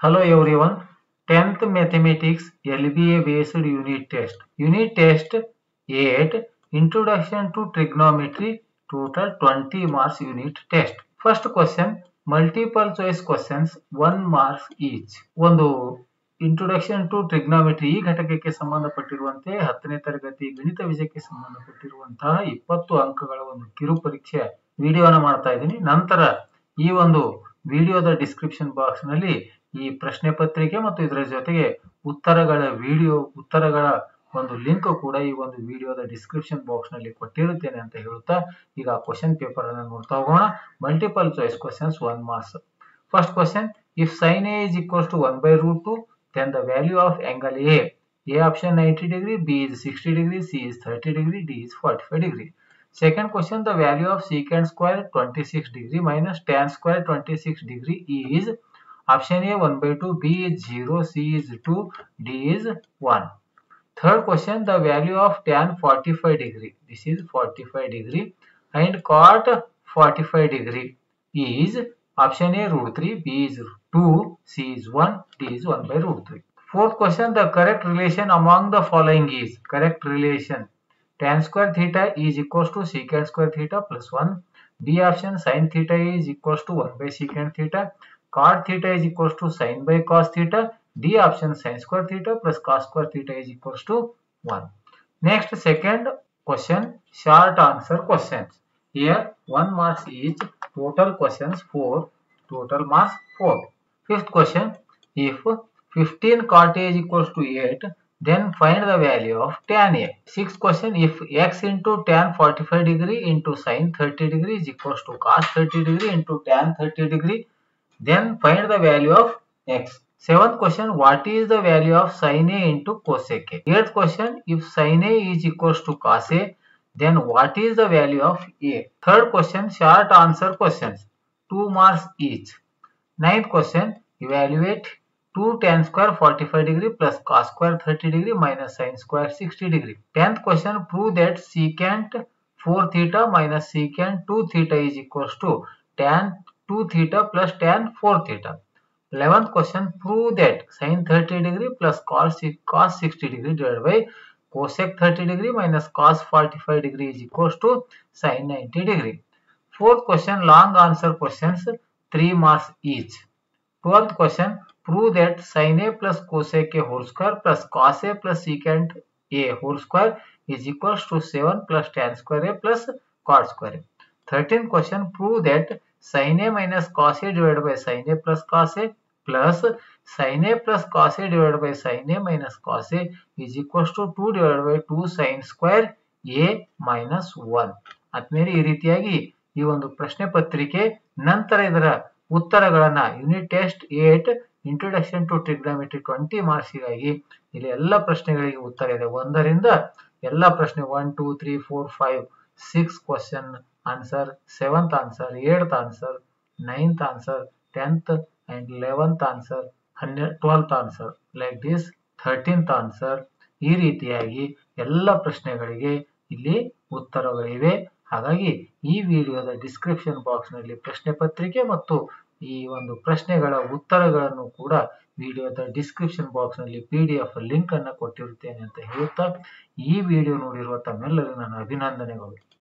Hello everyone. 10th Mathematics LBA based unit test. Unit test 8 Introduction to Trigonometry total 20 marks unit test. First question multiple choice questions 1 marks each. ಒಂದು introduction to trigonometry ಈ ಘಟಕಕ್ಕೆ ಸಂಬಂಧಪಟ್ಟಿರುವಂತೆ ಹತ್ತನೇ ತರಗತಿ ಗಣಿತ ವಿಷಯಕ್ಕೆ ಸಂಬಂಧಪಟ್ಟಿರುವಂತಹ ಇಪ್ಪತ್ತು ಅಂಕಗಳ ಒಂದು ಕಿರು ಪರೀಕ್ಷೆ ವಿಡಿಯೋನ ಮಾಡ್ತಾ ಇದ್ದೀನಿ ನಂತರ ಈ ಒಂದು ವಿಡಿಯೋದ ಡಿಸ್ಕ್ರಿಪ್ಷನ್ ಬಾಕ್ಸ್ನಲ್ಲಿ ಈ ಪ್ರಶ್ನೆ ಪತ್ರಿಕೆ ಮತ್ತು ಇದರ ಜೊತೆಗೆ ಉತ್ತರಗಳ ವಿಡಿಯೋ, ಉತ್ತರಗಳ ಒಂದು ಲಿಂಕ್ ಕೂಡ ಈ ಒಂದು ವಿಡಿಯೋದ ಡಿಸ್ಕ್ರಿಪ್ಷನ್ ಬಾಕ್ಸ್ನಲ್ಲಿ ಕೊಟ್ಟಿರುತ್ತೇನೆ ಅಂತ ಹೇಳುತ್ತಾ, ಈಗ ಕ್ವಶನ್ ಪೇಪರ್ ಅನ್ನು ನೋಡ್ತಾ ಹೋಗೋಣ. Multiple choice questions one marks first question if sine A is equals to one by root two then the value of angle A A option ninety degree B is sixty degree C is thirty degree D is forty five degree second question the value of secant square twenty six degree minus tan square twenty six degree E is option A 1 by 2 B is 0 C is 2 D is 1 third question the value of tan 45 degree. This is 45 degree and cot 45 degree is option A root 3 B is 2 C is 1 D is 1 by root 3 fourth question the correct relation among the following is correct relation. Tan square theta is equals to secant square theta plus 1 B option sin theta is equals to 1 by secant theta cot theta is equals to sin by cos theta D option sin square theta plus cos square theta is equals to 1 next second question short answer questions here 1 marks each total questions 4 total marks 4 fifth question if 15 cot A is equals to 8 then find the value of tan A. Sixth question if x into tan 45 degree into sin 30 degree is equals to cos 30 degree into tan 30 degree then find the value of x. Seventh question what is the value of sin A into cosec A. Eighth question if sin A is equals to cos A then what is the value of A. Third question short answer questions 2 marks each. Ninth question evaluate 2 tan square 45 degree plus cos square 30 degree minus sin square 60 degree. 10th question prove that secant 4 theta minus secant 2 theta is equals to tan 2 theta plus tan 4 theta. 11th question prove that sin 30 degree plus cos, cos 60 degree divided by cosec 30 degree minus cos 45 degree is equals to sin 90 degree. Fourth question long answer questions 3 marks each. 12th question prove that sin a plus cosec a whole square plus cos a plus secant a whole square is equals to 7 plus tan square a plus cot square a. 13th question prove that divided by sin a plus cos a plus sin a plus cos a divided by sin a minus cos a is equals to 2 divided by 2 sin square a minus 1 ಆದ್ಮೇಲೆ ಈ ರೀತಿಯಾಗಿ ಈ ಒಂದು ಪ್ರಶ್ನೆ ಪತ್ರಿಕೆ ನಂತರ ಇದರ ಉತ್ತರಗಳನ್ನ unit test eight introduction to trigonometry twenty ಮಾರ್ಕ್ಸ್ಗಾಗಿ ಇಲ್ಲಿ ಎಲ್ಲ ಪ್ರಶ್ನೆಗಳಿಗೆ ಉತ್ತರ ಇದೆ ಒಂದರಿಂದ ಎಲ್ಲ ಪ್ರಶ್ನೆ one two three four five six question answer seventh answer eighth answer ninth answer tenth and eleventh answer ಹನ್ನೆರಡು twelfth answer like this thirteenth answer ಈ ರೀತಿಯಾಗಿ ಎಲ್ಲ ಪ್ರಶ್ನೆಗಳಿಗೆ ಇಲ್ಲಿ ಉತ್ತರಗಳಿವೆ. ಹಾಗಾಗಿ ಈ ವಿಡಿಯೋದ ಡಿಸ್ಕ್ರಿಪ್ಷನ್ ಬಾಕ್ಸ್ನಲ್ಲಿ ಪ್ರಶ್ನೆ ಪತ್ರಿಕೆ ಮತ್ತು ಈ ಒಂದು ಪ್ರಶ್ನೆಗಳ ಉತ್ತರಗಳನ್ನು ಕೂಡ ವಿಡಿಯೋದ ಡಿಸ್ಕ್ರಿಪ್ಷನ್ ಬಾಕ್ಸ್ನಲ್ಲಿ ಪಿ ಡಿ ಎಫ್ ಲಿಂಕ್ ಅನ್ನು ಕೊಟ್ಟಿರುತ್ತೇನೆ ಅಂತ ಹೇಳುತ್ತಾ ಈ ವಿಡಿಯೋ ನೋಡಿರುವ ತಮ್ಮೆಲ್ಲರಿಗೂ ನನ್ನ ಅಭಿನಂದನೆಗಳು.